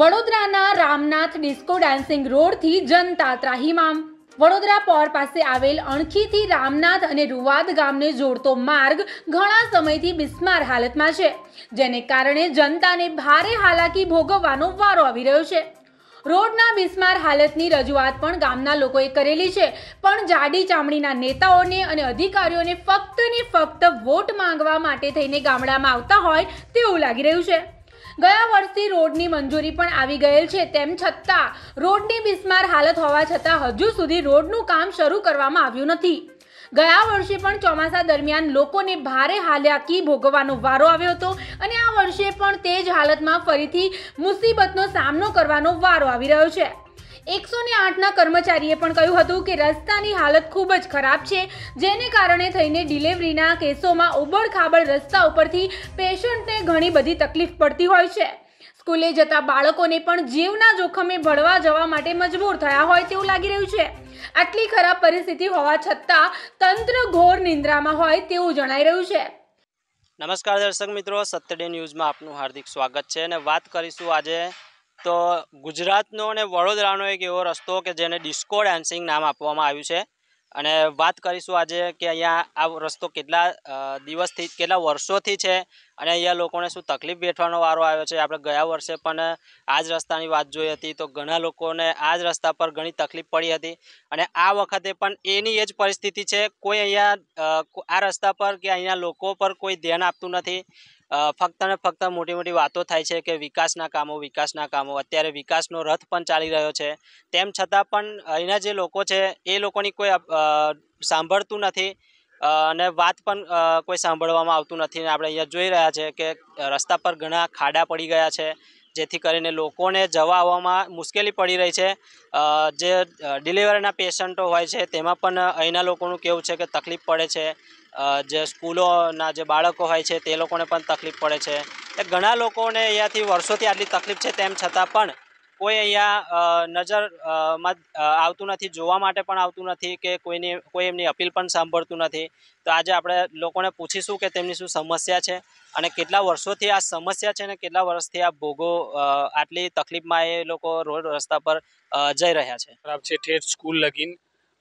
વડોદરાના Ramnath disco dancing રોડથી જનતા ત્રાહિમામ વડોદરા પોર પાસે આવેલ અણખીથી રામનાથ અને રૂવાદ ગામને જોડતો માર્ગ ઘણા સમયથી બિસ્માર હાલતમાં છે, જેને કારણે જનતાને ભારે હાલાકી ભોગવવાનો વારો આવી રહ્યો છે. રોડના બિસ્માર હાલતની રજૂઆત પણ ગામના લોકોએ કરેલી છે, પણ જાડી ચામડીના નેતાઓને અને અધિકારીઓને ફક્ત ને ફક્ત વોટ માંગવા માટે થઈને ગામડામાં આવતા હોય તેવું લાગી રહ્યું છે. ગયા વર્ષથી રોડની મંજૂરી પણ આવી ગયેલ છે, તેમ છતાં રોડની બિસ્માર હાલત હોવા છતાં હજુ સુધી રોડનું કામ શરૂ કરવામાં આવ્યું નથી. ગયા વર્ષે પણ ચોમાસા દરમિયાન લોકોને ભારે હાલાકી ભોગવવાનો વારો આવ્યો હતો અને આ વર્ષે પણ તે જ હાલતમાં ફરીથી મુસીબતનો સામનો કરવાનો વારો આવી રહ્યો છે. એકસો ને આઠના કર્મચારીએ પણ કહ્યું હતું કે રસ્તાની હાલત ખૂબ જ ખરાબ છે, જેને કારણે થઈને ડિલિવરીના કેસોમાં ઉબડખાબડ રસ્તા ઉપરથી પેશન્ટને ઘણી બધી તકલીફ પડતી હોય છે. સ્કૂલે જતા બાળકોને પણ જીવના જોખમે ભળવા જવા માટે મજબૂર થયા હોય તેવું લાગી રહ્યું છે. આટલી ખરાબ પરિસ્થિતિ હોવા છતાં તંત્ર ઘોર નિંદ્રામાં હોય તેવું જણાઈ રહ્યું છે. નમસ્કાર દર્શક મિત્રો, સત્યડે ન્યૂઝમાં આપનું હાર્દિક સ્વાગત છે અને વાત કરીશું આજે તો ગુજરાતનો અને વડોદરાનો એક એવો રસ્તો કે જેને ડિસ્કો ડાન્સિંગ નામ આપવામાં આવ્યું છે. અને વાત કરીશું આજે કે અહીંયા આ રસ્તો કેટલા દિવસથી, કેટલા વર્ષોથી છે અને અહીંયા લોકોને શું તકલીફ વેઠવાનો વારો આવ્યો છે. આપણે ગયા વર્ષે પણ આ જ રસ્તાની વાત જોઈ હતી તો ઘણા લોકોને આ જ રસ્તા પર ઘણી તકલીફ પડી હતી. અને આ વખતે પણ એની એ જ પરિસ્થિતિ છે. કોઈ અહીંયા આ રસ્તા પર કે અહીંયા લોકો પર કોઈ ધ્યાન આપતું નથી. ફક્ત ને ફક્ત મોટી મોટી વાતો થાય છે કે વિકાસના કામો વિકાસના કામો. અત્યારે વિકાસનો રથ પણ ચાલી રહ્યો છે. તેમ છતાં પણ અહીંના જે લોકો છે, એ લોકોની કોઈ સાંભળતું નથી. અને વાત પણ કોઈ સાંભળવામાં આવતું નથી. આપણે અહીંયા જોઈ રહ્યા છે કે રસ્તા પર ઘણા ખાડા પડી ગયા છે. જેથી કરીને લોકોને જવા આવવામાં મુશ્કેલી પડી રહી છે. જે ડિલિવરીના પેશન્ટો હોય છે, તેમાં પણ અહીંના લોકોનું કેવું છે કે તકલીફ પડે છે. જે સ્કૂલોના જે બાળકો હોય છે, તે લોકોને પણ તકલીફ પડે છે. એ ઘણા લોકોને અહીંયાથી વર્ષોથી આટલી તકલીફ છે, તેમ છતાં પણ કોઈ અહીંયા નજરમાં આવતું નથી, જોવા માટે પણ આવતું નથી કે કોઈની, કોઈ એમની અપીલ પણ સાંભળતું નથી. તો આજે આપણે લોકોને પૂછીશું કે તેમની શું સમસ્યા છે અને કેટલા વર્ષોથી આ સમસ્યા છે ને કેટલા વર્ષથી આ ભોગો આટલી તકલીફમાં એ લોકો રોડ રસ્તા પર જઈ રહ્યા છે. ખરાબ છે, ઠેઠ સ્કૂલ લગીન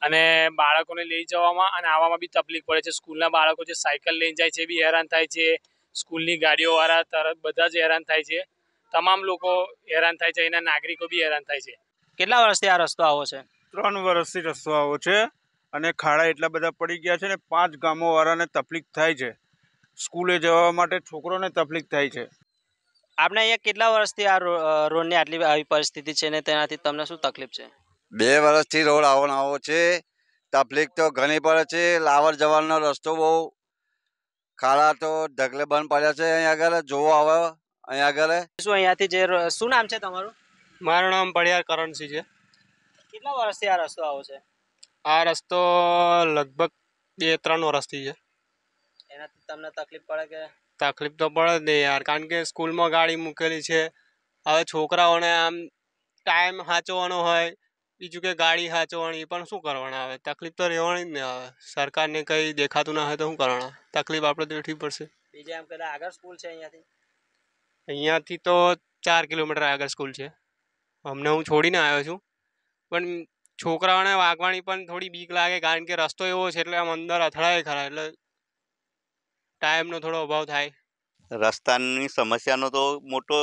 અને બાળકોને લઈ જવામાં અને આવવામાં બી તકલીફ પડે છે. સ્કૂલના બાળકો જે સાયકલ લઈને જાય છે બી હેરાન થાય છે. સ્કૂલની ગાડીઓવાળા તરત બધા જ હેરાન થાય છે. તમામ લોકો હેરાન થાય છે એના નાગરિકો બી હેરાન થાય છે. કેટલા વર્ષથી આ રસ્તો આવો છે? ત્રણ વર્ષથી રસ્તો આવો છે અને ખાડા એટલા બધા પડી ગયા છે ને પાંચ ગામોવાળાને તકલીફ થાય છે. સ્કૂલે જવા માટે છોકરોને તકલીફ થાય છે. આપણે અહીંયા કેટલા વર્ષથી આ રો- રોડની આટલી આવી પરિસ્થિતિ છે ને તેનાથી તમને શું તકલીફ છે? બે વર્ષથી રોડ આવો આવો છે. તકલીફ તો ઘણી પડે છે. લાવર જવાનો રસ્તો બહુ ખાડા તો ઢગલે બંધ પડ્યા છે. અહીંયા આગળ જોવો આવે અહીંયા આગળ શું અહીંયાથી જે શું નામ છે તમારું? મારું નામ પડિયાર કરણસિંહ છે. કેટલા વર્ષથી આ રસ્તો આવો છે? આ રસ્તો લગભગ બે ત્રણ વર્ષથી છે. એનાથી તમને તકલીફ પડે કે? તકલીફ તો પડે જ નહીં યાર કારણ કે સ્કૂલમાં ગાડી મૂકેલી છે. હવે છોકરાઓને આમ ટાઈમ સાચવવાનો હોય બીજું કે ગાડી સાચવવાની પણ શું કરવાના આવે તકલીફ તો રહેવાની જ ને આવે સરકારને કંઈ દેખાતું ના હોય તો શું કરવાના? તકલીફ આપણે તો પડશે. બીજે એમ કદાચ આગળ સ્કૂલ છે અહીંયાથી? અહીંયાથી તો ચાર કિલોમીટર આગળ સ્કૂલ છે. અમને હું છોડીને આવ્યો છું. પણ છોકરાઓને વાગવાની પણ થોડી બીક લાગે કારણ કે રસ્તો એવો છે એટલે આમ અંદર અથડાય ખરા એટલે ટાઈમનો થોડો અભાવ થાય. રસ્તાની સમસ્યાનો તો મોટો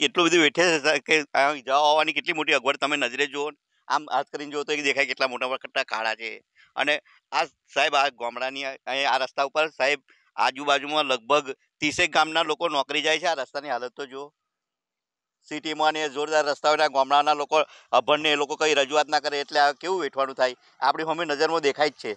કેટલું બધું વેઠે છે કે જવા આવવાની કેટલી મોટી અગવડ તમે નજરે જુઓ આમ હાથ કરીને જુઓ તો એ દેખાય કેટલા મોટા મોટા ખાડા છે. અને આ સાહેબ, આ ગામડાની આ રસ્તા ઉપર સાહેબ આજુબાજુમાં લગભગ ત્રીસેક ગામના લોકો નોકરી જાય છે. આ રસ્તાની હાલત તો જુઓ. સિટીમાં ને જોરદાર રસ્તાઓના ગામડાના લોકો અભણને એ લોકો કંઈ રજૂઆત ના કરે એટલે આ કેવું વેઠવાનું થાય? આપણી સામે નજરમાં દેખાય જ છે.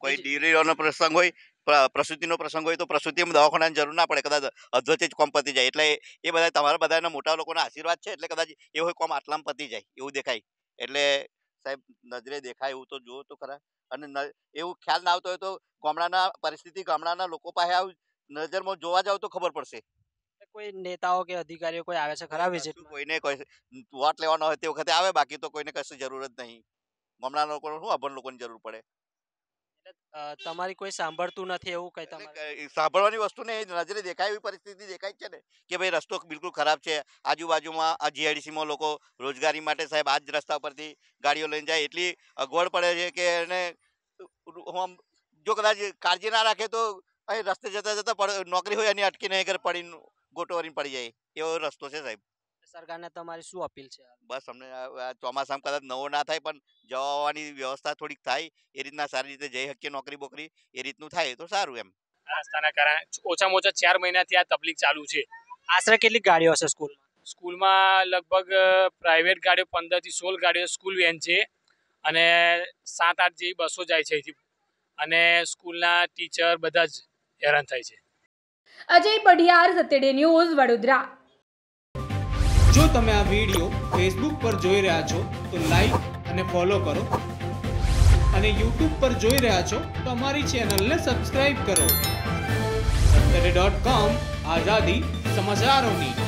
કોઈ ડિલિવરીનો પ્રસંગ હોય પ્ર- પ્રસૂતિનો પ્રસંગ હોય તો પ્રસૂતિમાં દવાખાનાની જરૂર ના પડે. કદાચ અધવચ્ચે જ કોમ પતી જાય. એટલે એ બધા તમારા બધાના મોટા લોકોના આશીર્વાદ છે. એટલે કદાચ એ હોય કોમ આટલામાં પતી જાય. એવું દેખાય. એટલે સાહેબ નજરે દેખાય એવું તો જુઓ તો ખરા. અને એવું ખ્યાલ ના આવતો હોય તો ગામડાના પરિસ્થિતિ ગામડાના લોકો પાસે આવ નજરમાં જોવા જાવ તો ખબર પડશે. કોઈ નેતાઓ કે અધિકારીઓ કોઈ આવે છે ખરા વિઝિટ કોઈને કોઈ વોટ લેવાનો હોય તે વખતે આવે બાકી તો કોઈને કશું જરૂર જ નહીં. ગામડાના લોકો શું અભણ લોકોની જરૂર પડે. તમારી કોઈ સાંભળતું નથી એવું કઈ તમારે? સાંભળવાની વસ્તુ ને નજરે દેખાય એવી પરિસ્થિતિ દેખાય છે ને કે ભાઈ રસ્તો બિલકુલ ખરાબ છે. આજુબાજુમાં આ જીઆઈડીસીમાં લોકો રોજગારી માટે સાહેબ આ જ રસ્તા પરથી ગાડીઓ લઈને જાય એટલી અગવડ પડે છે કે એને જો કદાચ કાળજી ના રાખે તો અહીં રસ્તે જતા જતા નોકરી હોય એની નહીં ઘર પડીને ગોટો વરીને પડી જાય. એવો રસ્તો છે સાહેબ. સરકારને તમારી શું અપીલ છે? બસ અમને ચોમાસામાં કદાચ નવો ના થાય પણ જવા આવવાની વ્યવસ્થા થોડીક થાય એ રીતના સારી રીતે જઈ શકીએ નોકરી બોકરી એ રીતનું થાય તો સારું એમ. રસ્તાના કારણે ઓછામાં ઓછા ચાર મહિનાથી આ તકલીફ ચાલુ છે. આશરે કેટલી ગાડીઓ હશે સ્કૂલમાં? સ્કૂલમાં લગભગ પ્રાઇવેટ ગાડીઓ પંદરથી સોળ ગાડીઓ સ્કૂલ વેન છે અને સાત આઠ જેવી બસો જાય છે અને સ્કૂલના ટીચર બધા જ હેરાન થાય છે. અજય પઢિયાર સત્યડે ન્યૂઝ વડોદરા. જો તમે આ વીડિયો ફેસબુક પર જોઈ રહ્યા છો તો લાઈક અને ફોલો કરો. અને યુટ્યુબ પર જોઈ રહ્યા છો તો અમારી ચેનલને સબસ્ક્રાઇબ કરો. સત્તરે ડોટ કોમ આઝાદી સમાચારોની.